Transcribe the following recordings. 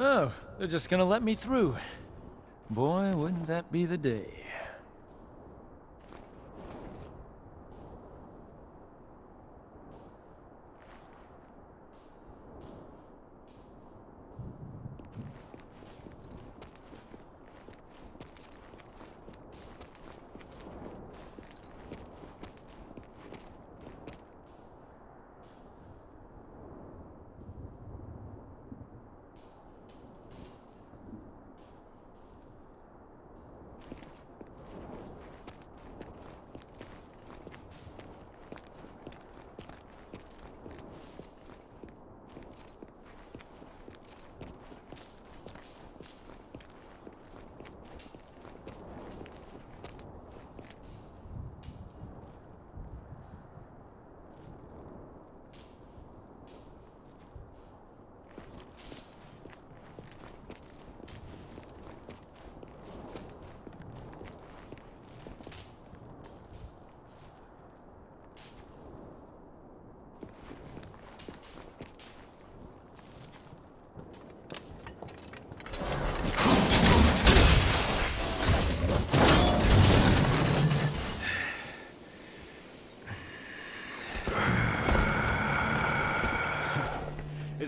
Oh, they're just gonna let me through. Boy, wouldn't that be the day.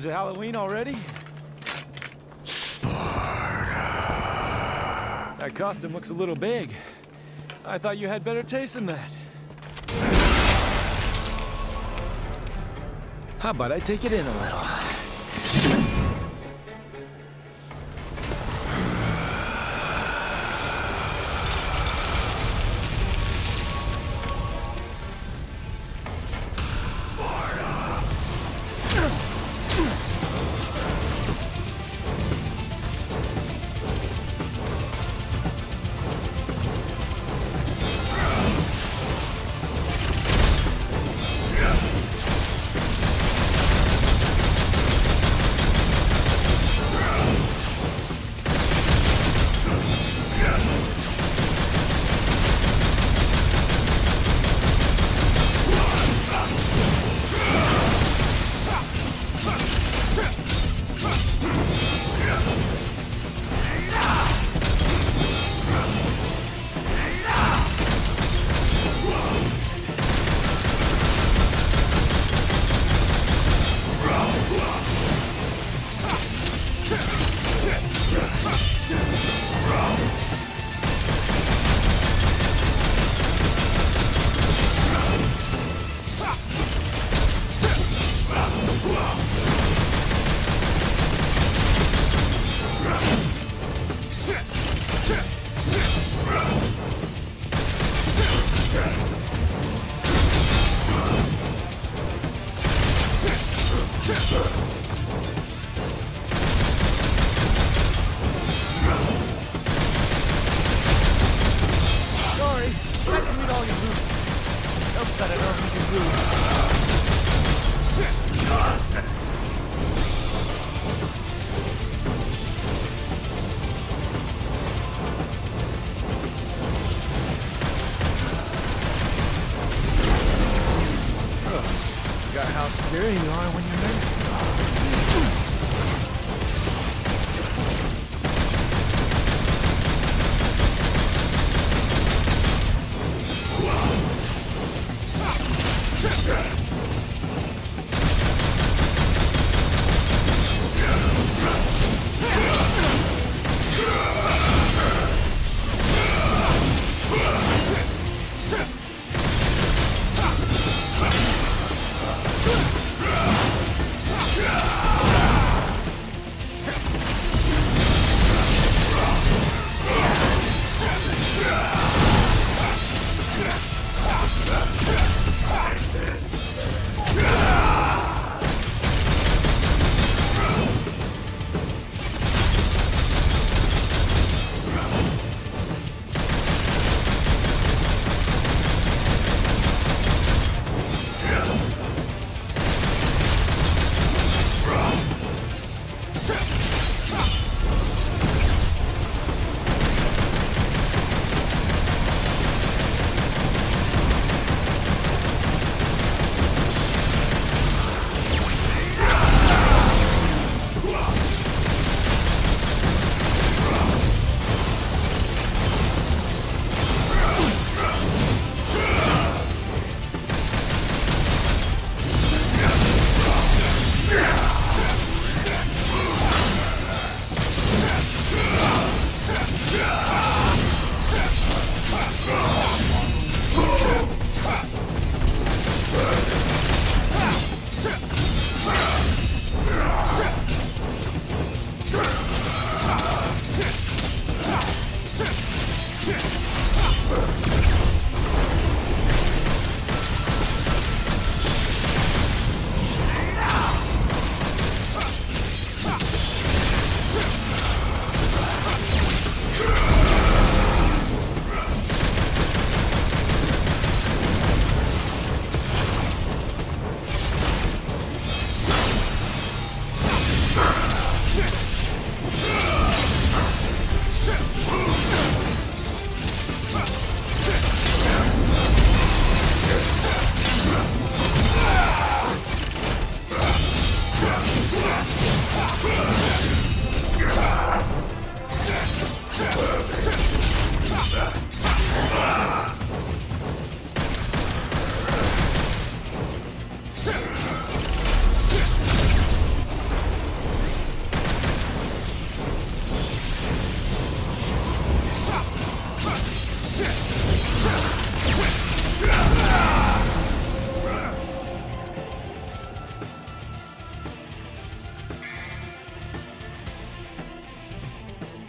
Is it Halloween already? That costume looks a little big. I thought you had better taste than that. How about I take it in a little?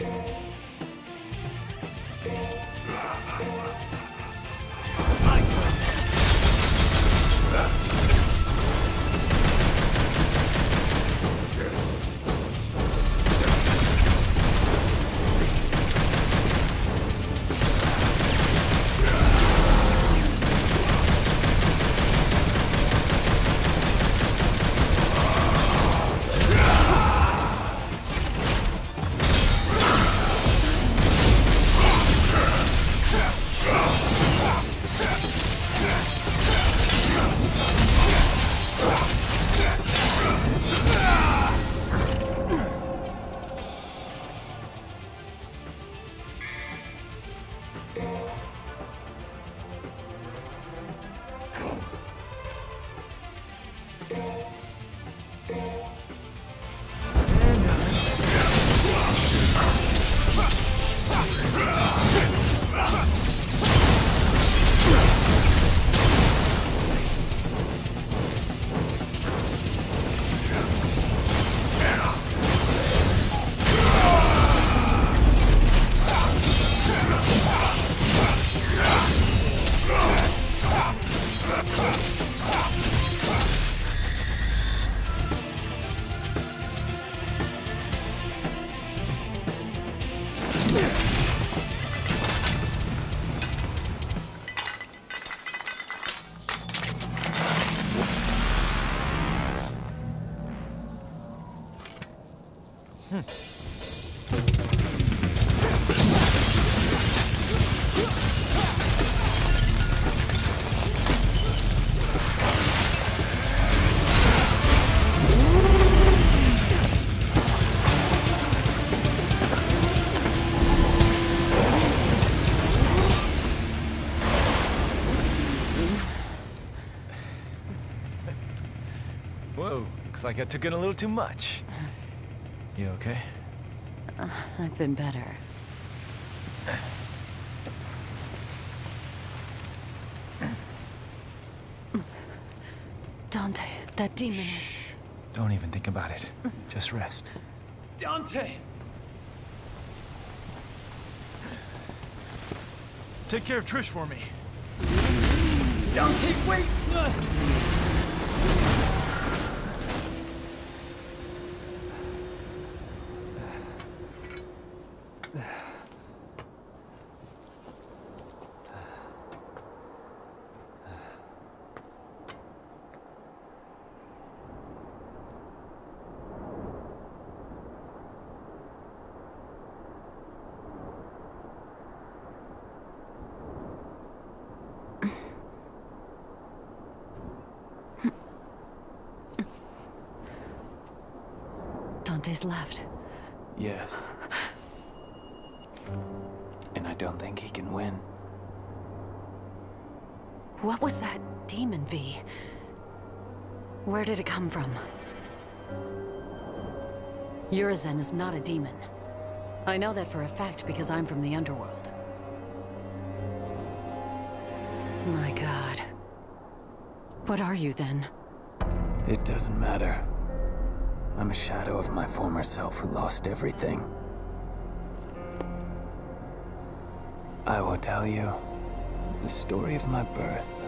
Yeah. Like I took in a little too much. You okay? Uh, I've been better. Dante, that demon is... Don't even think about it. Just rest. Dante! Take care of Trish for me. Dante, wait! Left. Yes. And I don't think he can win. What was that demon, V? Where did it come from? Urizen is not a demon. I know that for a fact because I'm from the underworld. My god. What are you then? It doesn't matter. I'm a shadow of my former self who lost everything. I will tell you the story of my birth.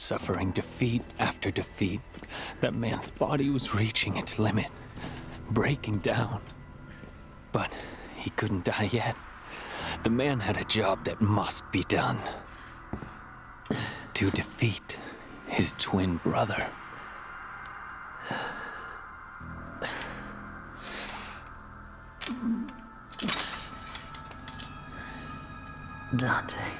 Suffering defeat after defeat, that man's body was reaching its limit, breaking down. But he couldn't die yet. The man had a job that must be done. To defeat his twin brother. Dante.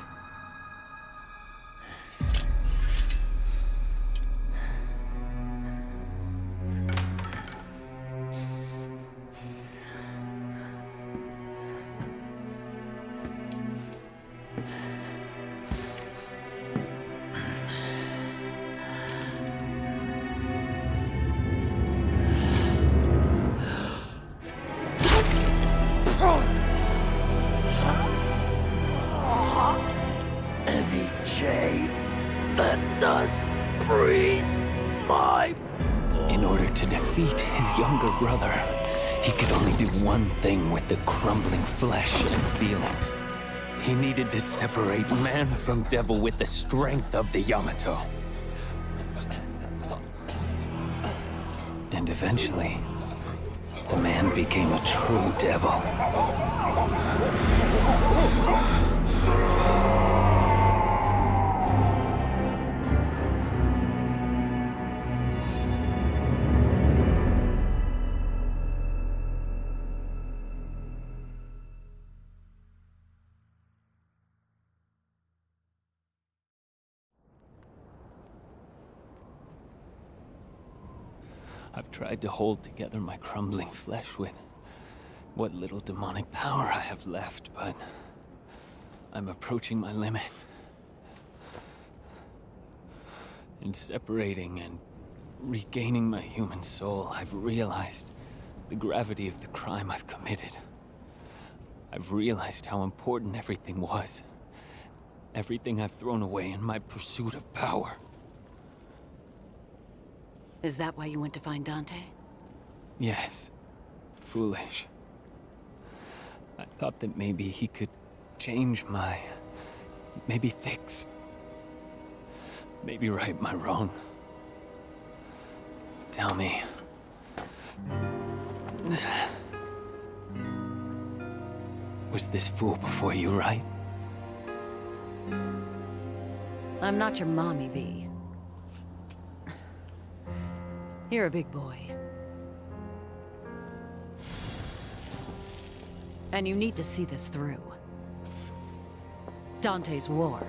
Brother, he could only do one thing with the crumbling flesh and feelings. He needed to separate man from devil with the strength of the Yamato. And eventually, the man became a true devil. Tried to hold together my crumbling flesh with what little demonic power I have left, but I'm approaching my limit. In separating and regaining my human soul, I've realized the gravity of the crime I've committed. I've realized how important everything was. Everything I've thrown away in my pursuit of power. Is that why you went to find Dante? Yes. Foolish. I thought that maybe he could change my... Maybe fix... Maybe right my wrong. Tell me. Was this fool before you, right? I'm not your mommy, V. You're a big boy. And you need to see this through. Dante's war.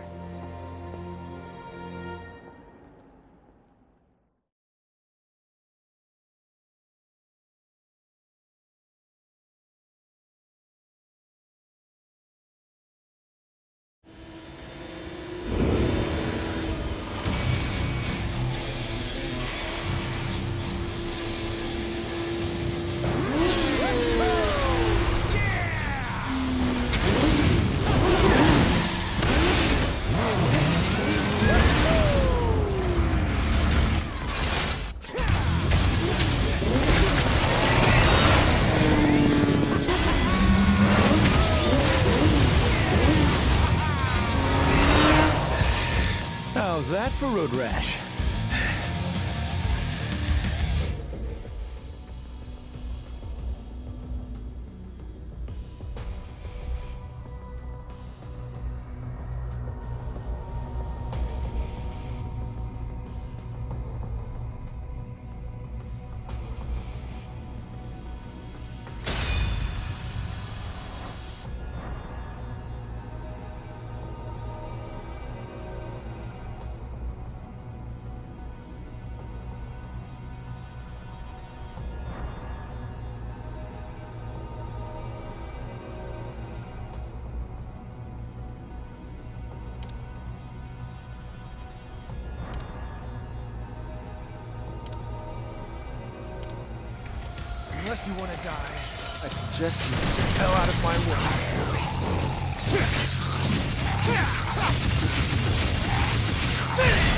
Unless you want to die, I suggest you get the hell out of my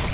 way.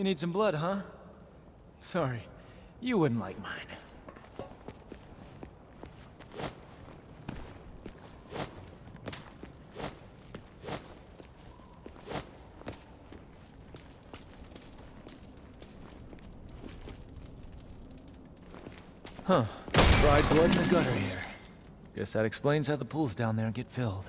You need some blood, huh? Sorry, you wouldn't like mine. Huh. Dried blood in the gutter here. Guess that explains how the pools down there get filled.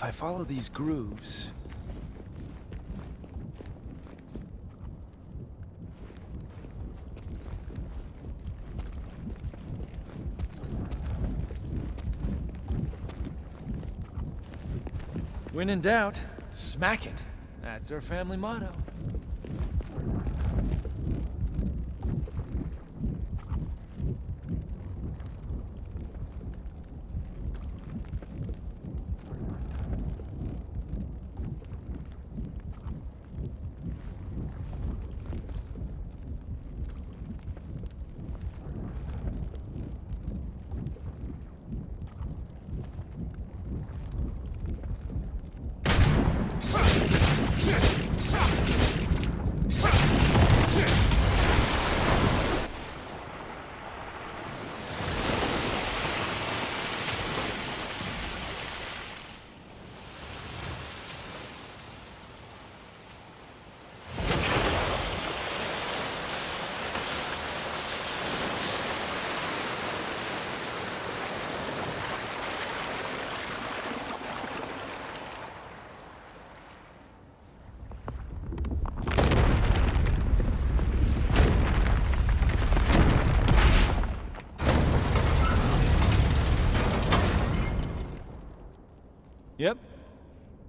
If I follow these grooves... When in doubt, smack it. That's our family motto.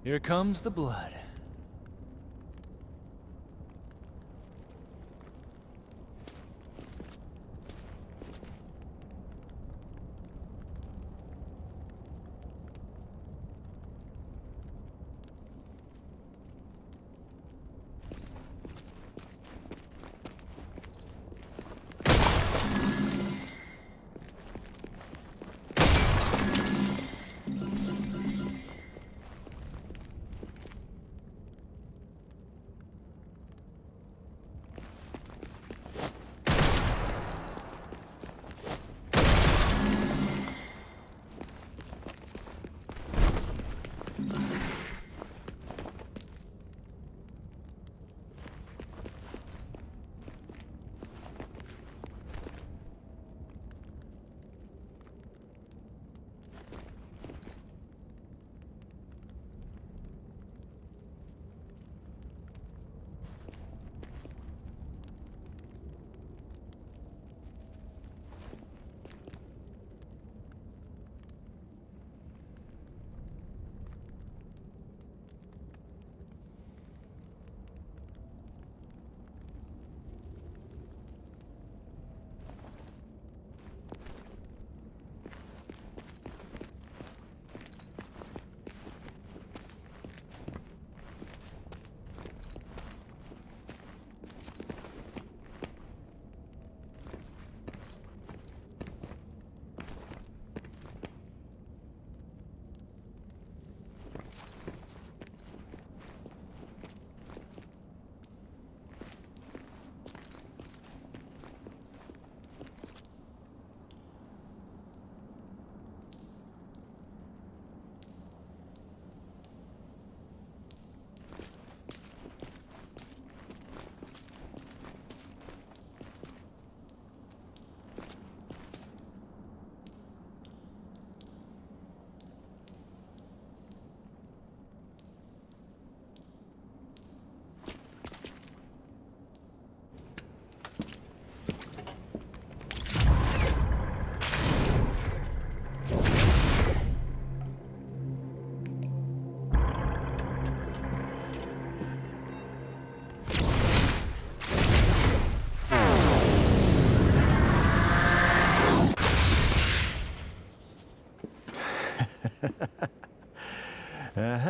Here comes the blood.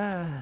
Uh,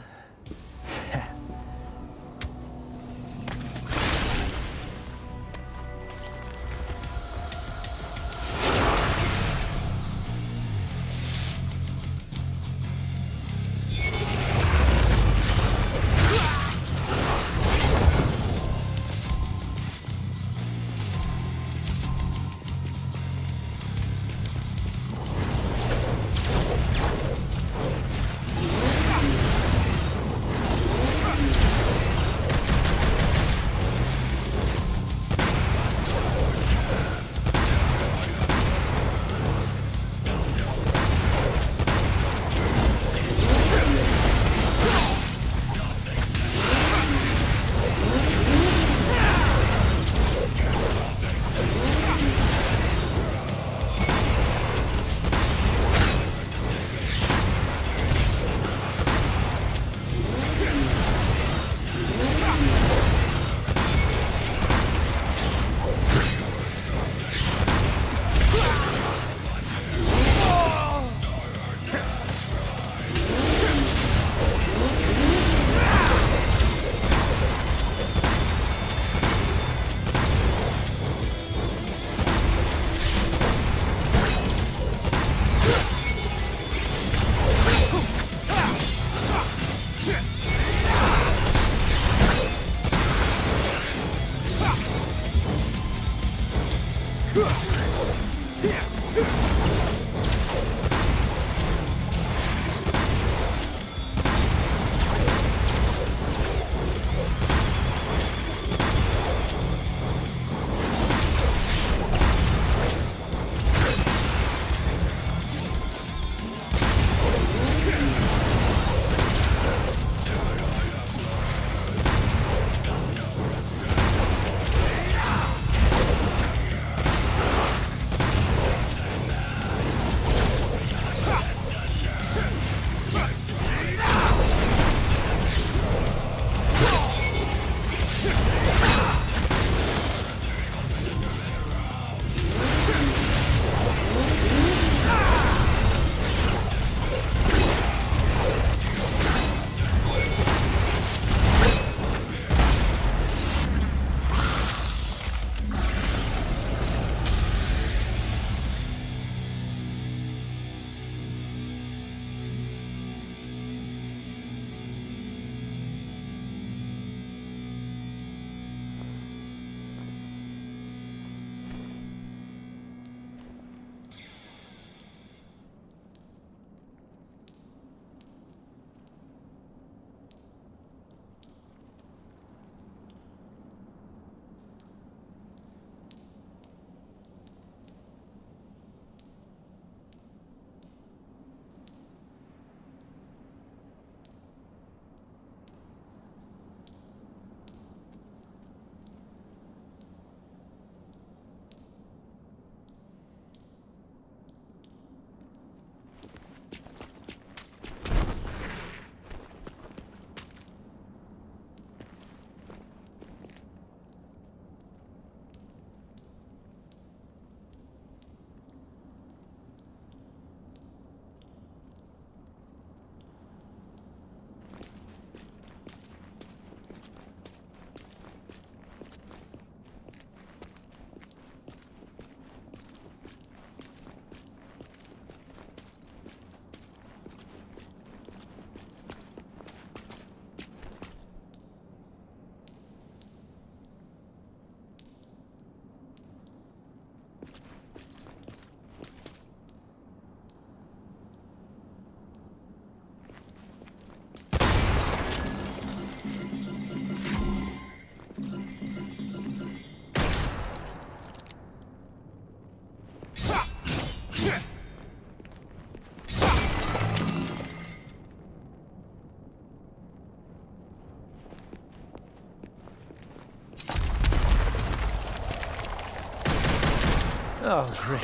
Oh, great.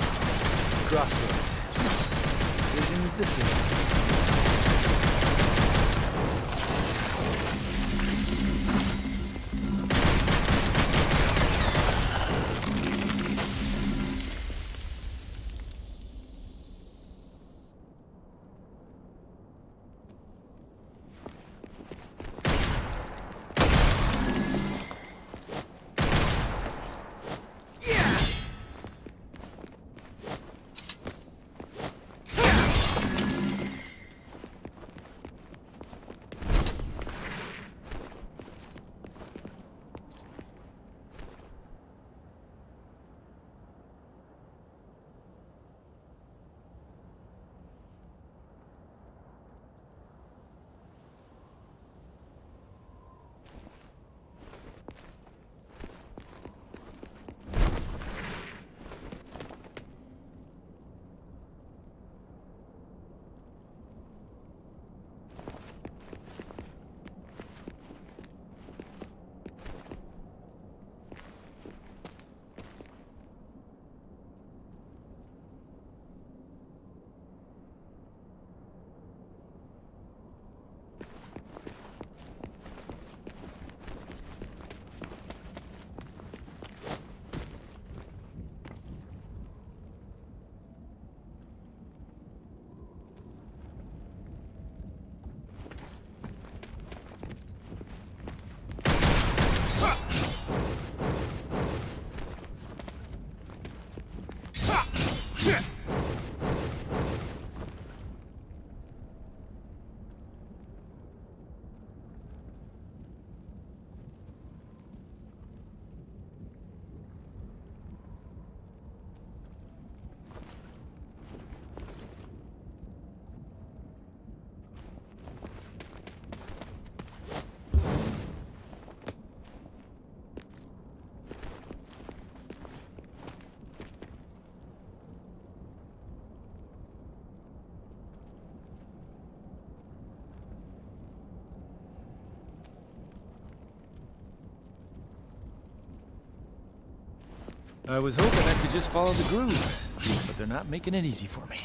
Crossroads. Decisions, decisions. I was hoping I could just follow the groove, but they're not making it easy for me.